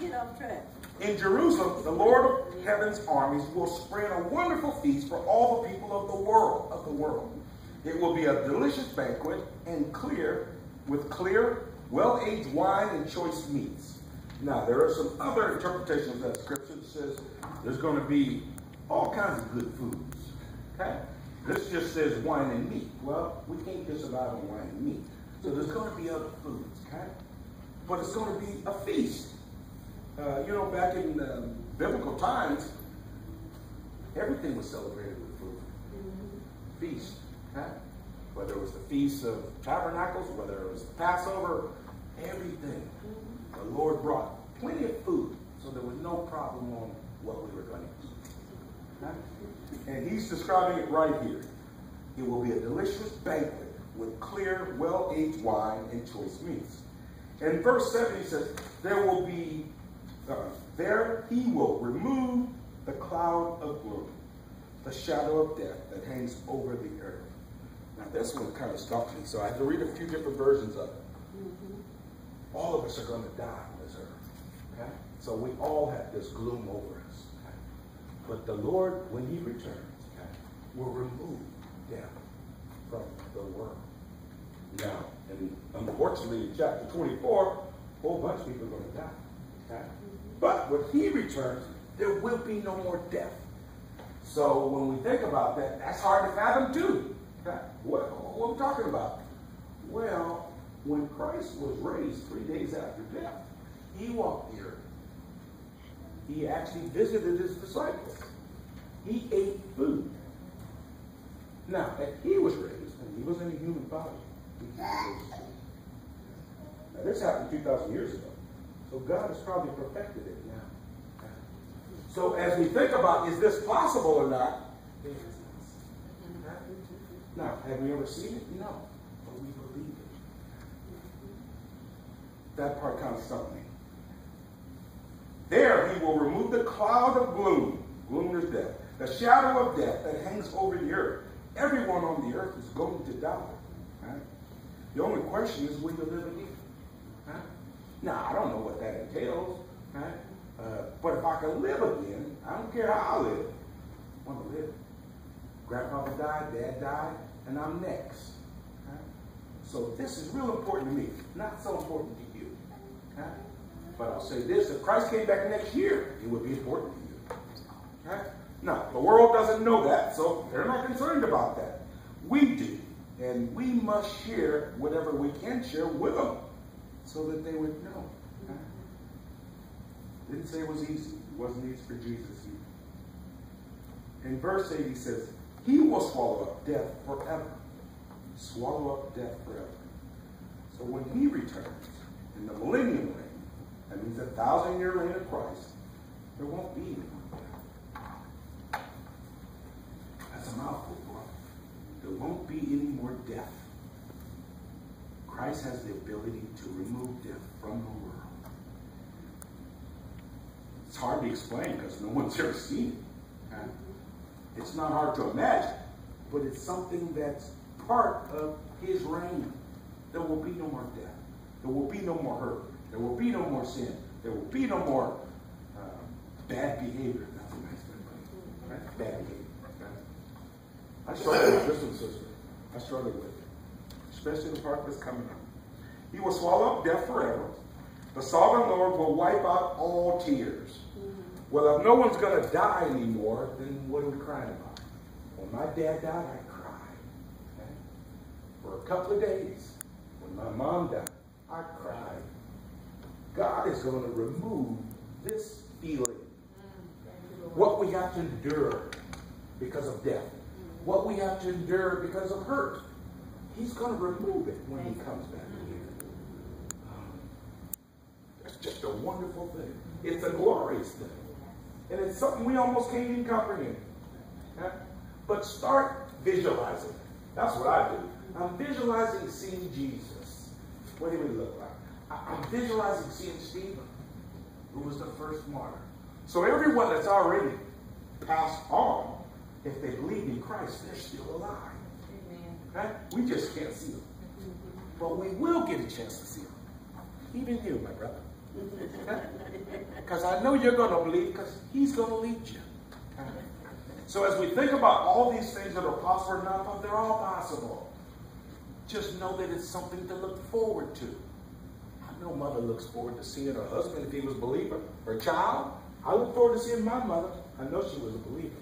get off track. In Jerusalem, the Lord of heaven's armies will spread a wonderful feast for all the people of the world. Of the world, it will be a delicious banquet and clear, with clear, well-aged wine and choice meats. Now, there are some other interpretations of that scripture that says there's going to be all kinds of good foods. Okay, this just says wine and meat. Well, we can't just survive on wine and meat. So there's going to be other foods. Okay, but it's going to be a feast. Uh, you know, back in um, biblical times, everything was celebrated with food. Feast. Huh? Whether it was the Feast of Tabernacles, whether it was Passover, everything. The Lord brought plenty of food, so there was no problem on what we were going to eat. Okay? And he's describing it right here. It will be a delicious banquet with clear, well-aged wine and choice meats. In verse 7, he says, there will be there he will remove the cloud of gloom, the shadow of death that hangs over the earth. Now this one kind of stumped me, so I had to read a few different versions of it. Mm-hmm. All of us are going to die on this earth. Okay? So we all have this gloom over us. Okay? But the Lord, when he returns, okay, will remove death from the world. Now, and unfortunately, in chapter 24, a whole bunch of people are going to die. But when he returns, there will be no more death. So when we think about that, that's hard to fathom too. What, what are we talking about? Well, when Christ was raised three days after death, he walked the earth. He actually visited his disciples. He ate food. Now, that he was raised, and he was in a human body, now, this happened 2,000 years ago. So God has probably perfected it now. So as we think about is this possible or not, now, have we ever seen it? No. But we believe it. That part kind of stuck me. There he will remove the cloud of gloom. Gloom is death. The shadow of death that hangs over the earth. Everyone on the earth is going to die. Right? The only question is, will you live again? Right? Now, I don't know what that entails. Right? Uh, but if I can live again, I don't care how I live. I want to live. Grandfather died, dad died, and I'm next. So this is real important to me. Not so important to you. But I'll say this, if Christ came back next year, it would be important to you. Right? Now, the world doesn't know that, so they're not concerned about that. We do. And we must share whatever we can share with them so that they would know. Didn't say it was easy. It wasn't easy for Jesus either. In verse 8 he says, He will swallow up death forever. Swallow up death forever. So when he returns in the millennium reign, that means a thousand year reign of Christ, there won't be any more death. That's a mouthful. There won't be any more death. Christ has the ability to remove death from the world. It's hard to explain because no one's ever seen it. It's not hard to imagine, but it's something that's part of his reign. There will be no more death. There will be no more hurt. There will be no more sin. There will be no more uh, bad behavior. That's a nice? Bad behavior. I struggle with this one, sister. I struggle with it especially the part that's coming up. He will swallow up death forever. The sovereign Lord will wipe out all tears. Mm-hmm. Well, if no one's going to die anymore, then what are we crying about? When my dad died, I cried. Okay? For a couple of days. When my mom died, I cried. God is going to remove this feeling. Mm, what we have to endure because of death. Mm. What we have to endure because of hurt. He's going to remove it when he comes back here. Um, that's just a wonderful thing. It's a glorious thing. And it's something we almost can't even comprehend. But start visualizing. That's what I do. I'm visualizing seeing Jesus. What did he look like? I'm visualizing seeing Stephen, who was the first martyr. So everyone that's already passed on, if they believe in Christ, they're still alive. Right? We just can't see them. But we will get a chance to see them. Even you, my brother. because I know you're going to believe because he's going to lead you. So as we think about all these things that are possible or not, they're all possible. Just know that it's something to look forward to. I know mother looks forward to seeing her husband if he was a believer. Her child, I look forward to seeing my mother. I know she was a believer.